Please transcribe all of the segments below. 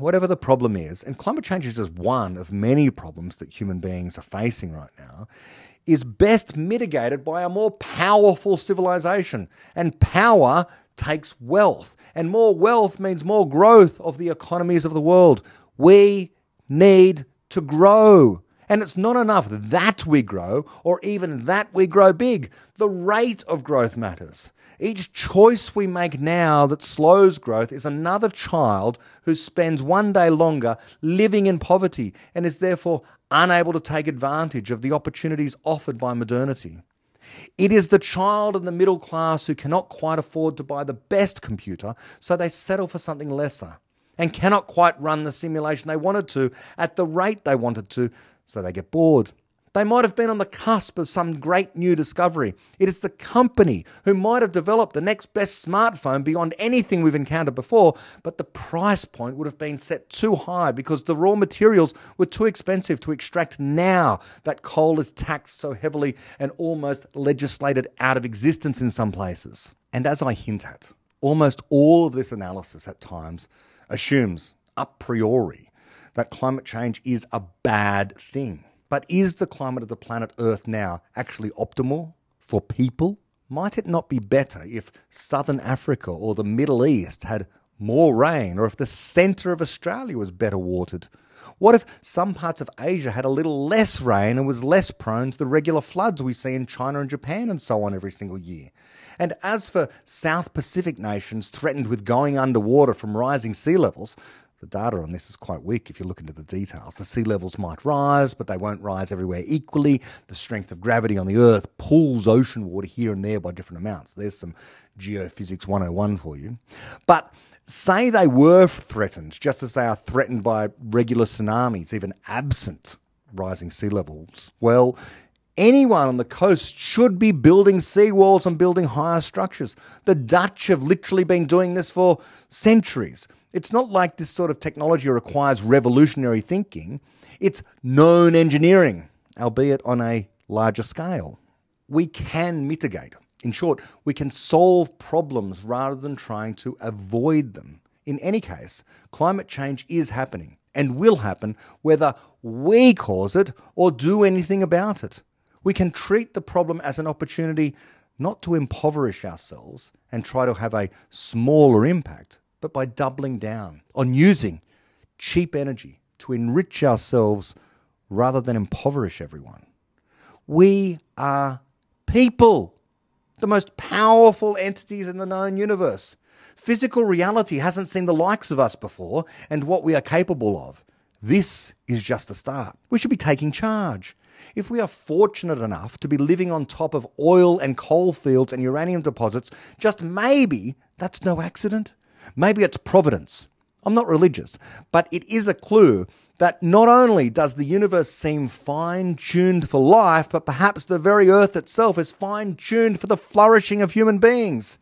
whatever the problem is, and climate change is just one of many problems that human beings are facing right now, is best mitigated by a more powerful civilization. And power takes wealth, and more wealth means more growth of the economies of the world. We need to grow. And it's not enough that we grow or even that we grow big. The rate of growth matters. Each choice we make now that slows growth is another child who spends one day longer living in poverty and is therefore unable to take advantage of the opportunities offered by modernity. It is the child in the middle class who cannot quite afford to buy the best computer, so they settle for something lesser and cannot quite run the simulation they wanted to at the rate they wanted to, so they get bored. They might have been on the cusp of some great new discovery. It is the company who might have developed the next best smartphone beyond anything we've encountered before, but the price point would have been set too high because the raw materials were too expensive to extract now that coal is taxed so heavily and almost legislated out of existence in some places. And as I hint at, almost all of this analysis at times assumes a priori that climate change is a bad thing. But is the climate of the planet Earth now actually optimal for people? Might it not be better if southern Africa or the Middle East had more rain, or if the centre of Australia was better watered? What if some parts of Asia had a little less rain and was less prone to the regular floods we see in China and Japan and so on every single year? And as for South Pacific nations threatened with going underwater from rising sea levels, the data on this is quite weak if you look into the details. The sea levels might rise, but they won't rise everywhere equally. The strength of gravity on the Earth pulls ocean water here and there by different amounts. There's some geophysics 101 for you. But say they were threatened, just as they are threatened by regular tsunamis, even absent rising sea levels. Well, anyone on the coast should be building seawalls and building higher structures. The Dutch have literally been doing this for centuries. It's not like this sort of technology requires revolutionary thinking. It's known engineering, albeit on a larger scale. We can mitigate. In short, we can solve problems rather than trying to avoid them. In any case, climate change is happening and will happen whether we cause it or do anything about it. We can treat the problem as an opportunity not to impoverish ourselves and try to have a smaller impact, but by doubling down on using cheap energy to enrich ourselves rather than impoverish everyone. We are people, the most powerful entities in the known universe. Physical reality hasn't seen the likes of us before and what we are capable of. This is just the start. We should be taking charge. If we are fortunate enough to be living on top of oil and coal fields and uranium deposits, just maybe that's no accident. Maybe it's providence. I'm not religious, but it is a clue that not only does the universe seem fine tuned for life, but perhaps the very earth itself is fine tuned for the flourishing of human beings.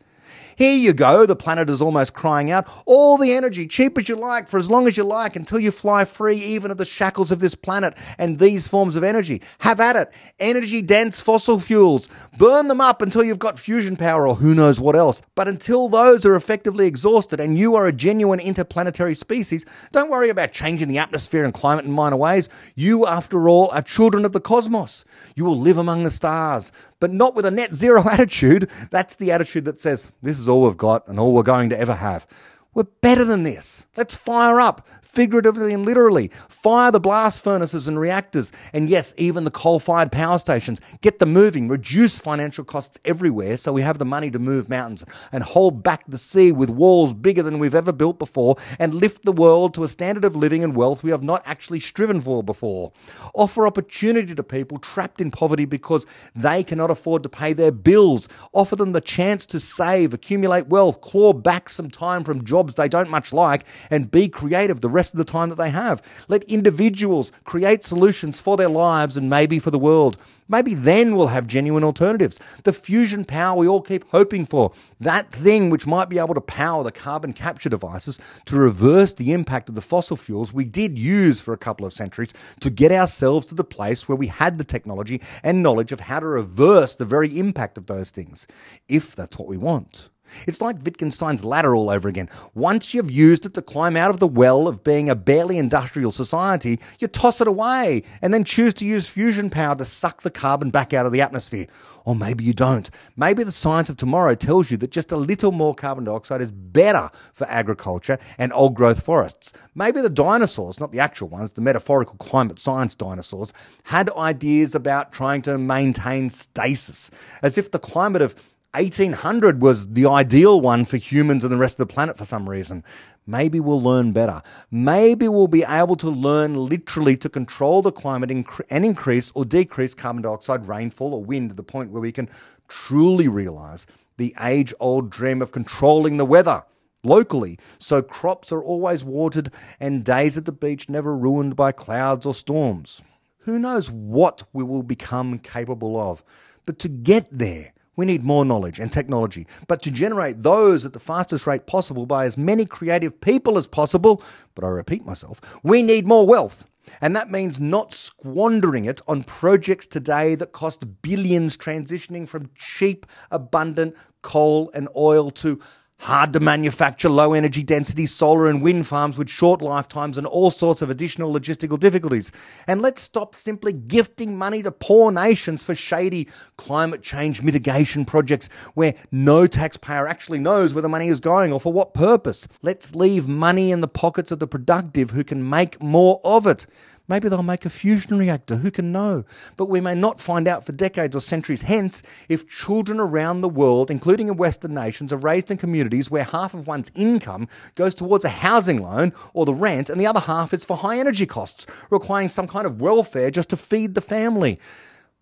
Here you go, the planet is almost crying out. All the energy, cheap as you like, for as long as you like, until you fly free even of the shackles of this planet and these forms of energy. Have at it. Energy dense fossil fuels. Burn them up until you've got fusion power or who knows what else. But until those are effectively exhausted and you are a genuine interplanetary species, don't worry about changing the atmosphere and climate in minor ways. You, after all, are children of the cosmos. You will live among the stars, but not with a net zero attitude. That's the attitude that says, this is all we've got and all we're going to ever have. We're better than this. Let's fire up figuratively and literally. Fire the blast furnaces and reactors, and yes, even the coal fired power stations. Get them moving, reduce financial costs everywhere so we have the money to move mountains and hold back the sea with walls bigger than we've ever built before and lift the world to a standard of living and wealth we have not actually striven for before. Offer opportunity to people trapped in poverty because they cannot afford to pay their bills. Offer them the chance to save, accumulate wealth, claw back some time from jobs they don't much like, and be creative the rest of the time that they have. Let individuals create solutions for their lives and maybe for the world. Maybe then we'll have genuine alternatives. The fusion power we all keep hoping for, that thing which might be able to power the carbon capture devices to reverse the impact of the fossil fuels we did use for a couple of centuries to get ourselves to the place where we had the technology and knowledge of how to reverse the very impact of those things, if that's what we want. It's like Wittgenstein's ladder all over again. Once you've used it to climb out of the well of being a barely industrial society, you toss it away and then choose to use fusion power to suck the carbon back out of the atmosphere. Or maybe you don't. Maybe the science of tomorrow tells you that just a little more carbon dioxide is better for agriculture and old growth forests. Maybe the dinosaurs, not the actual ones, the metaphorical climate science dinosaurs, had ideas about trying to maintain stasis, as if the climate of 1800 was the ideal one for humans and the rest of the planet for some reason. Maybe we'll learn better. Maybe we'll be able to learn literally to control the climate and increase or decrease carbon dioxide rainfall or wind to the point where we can truly realize the age old dream of controlling the weather locally so crops are always watered and days at the beach never ruined by clouds or storms. Who knows what we will become capable of? But to get there, we need more knowledge and technology, but to generate those at the fastest rate possible by as many creative people as possible, but I repeat myself, we need more wealth. And that means not squandering it on projects today that cost billions transitioning from cheap, abundant coal and oil to Hard to manufacture low energy density solar and wind farms with short lifetimes and all sorts of additional logistical difficulties. And let's stop simply gifting money to poor nations for shady climate change mitigation projects where no taxpayer actually knows where the money is going or for what purpose. Let's leave money in the pockets of the productive who can make more of it. Maybe they'll make a fusion reactor, who can know? But we may not find out for decades or centuries hence if children around the world, including in Western nations, are raised in communities where half of one's income goes towards a housing loan or the rent, and the other half is for high energy costs, requiring some kind of welfare just to feed the family.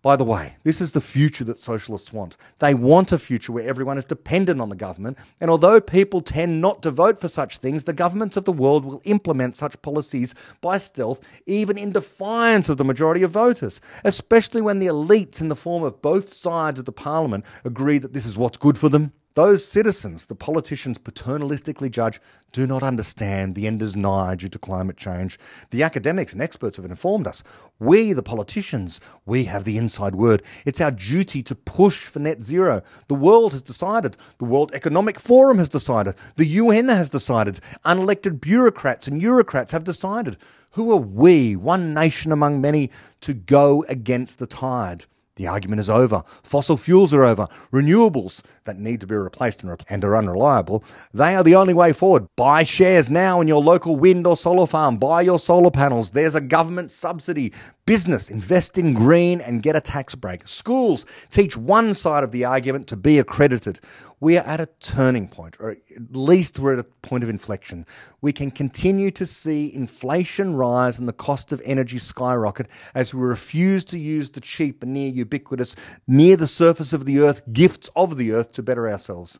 By the way, this is the future that socialists want. They want a future where everyone is dependent on the government, and although people tend not to vote for such things, the governments of the world will implement such policies by stealth, even in defiance of the majority of voters, especially when the elites in the form of both sides of the parliament agree that this is what's good for them. Those citizens the politicians paternalistically judge do not understand the end is nigh due to climate change. The academics and experts have informed us. We, the politicians, we have the inside word. It's our duty to push for net zero. The world has decided. The World Economic Forum has decided. The UN has decided. Unelected bureaucrats and eurocrats have decided. Who are we, one nation among many, to go against the tide? The argument is over. Fossil fuels are over. Renewables that need to be replaced and are unreliable, they are the only way forward. Buy shares now in your local wind or solar farm. Buy your solar panels. There's a government subsidy. Business, invest in green and get a tax break. Schools teach one side of the argument to be accredited. We are at a turning point, or at least we're at a point of inflection. We can continue to see inflation rise and the cost of energy skyrocket as we refuse to use the cheap and near ubiquitous, near the surface of the earth gifts of the earth to better ourselves.